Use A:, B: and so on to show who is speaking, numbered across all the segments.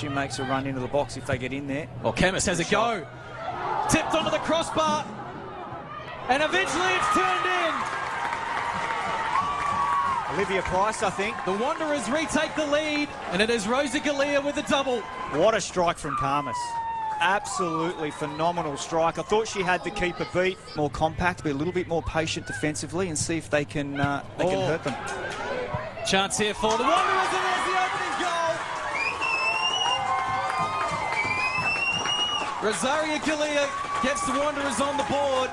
A: she makes a run into the box if they get in there.
B: Well, Kemmis has a go. Tipped onto the crossbar. And eventually it's turned in.
A: Olivia Price, I think.
B: The Wanderers retake the lead, and it is Rosa Galea with a double.
A: What a strike from Karmas. Absolutely phenomenal strike. I thought she had the keeper beat. More compact, be a little bit more patient defensively and see if they can uh, they
B: Oh.
A: can hurt them.
B: Chance here for the Wanderers, Rosaria Galea gets the Wanderers on the board.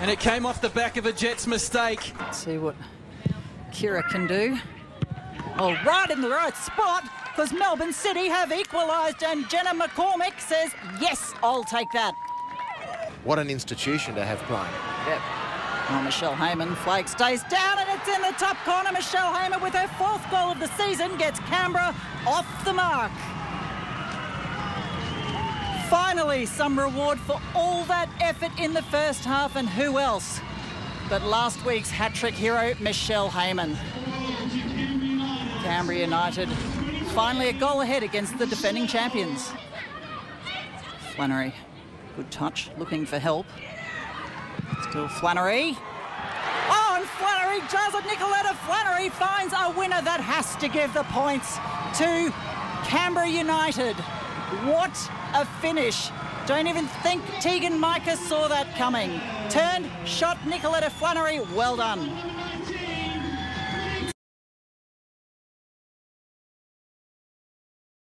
B: And it came off the back of a Jets mistake.
C: Let's see what Kira can do. Oh, right in the right spot because Melbourne City have equalised and Jenna McCormick says, yes, I'll take that.
D: What an institution to have playing.
C: Yep. Oh, Michelle Heyman flag stays down and it's in the top corner. Michelle Heyman with her fourth goal of the season gets Canberra off the mark. Finally, some reward for all that effort in the first half, and who else but last week's hat trick hero, Michelle Heyman. Canberra United finally a goal ahead against the defending champions. Flannery, good touch, looking for help. Still Flannery. Oh, and Flannery does. Nickoletta Flannery finds a winner that has to give the points to Canberra United. What a finish. Don't even think Teagan Micah saw that coming. Turned, shot Nickoletta Flannery. Well done.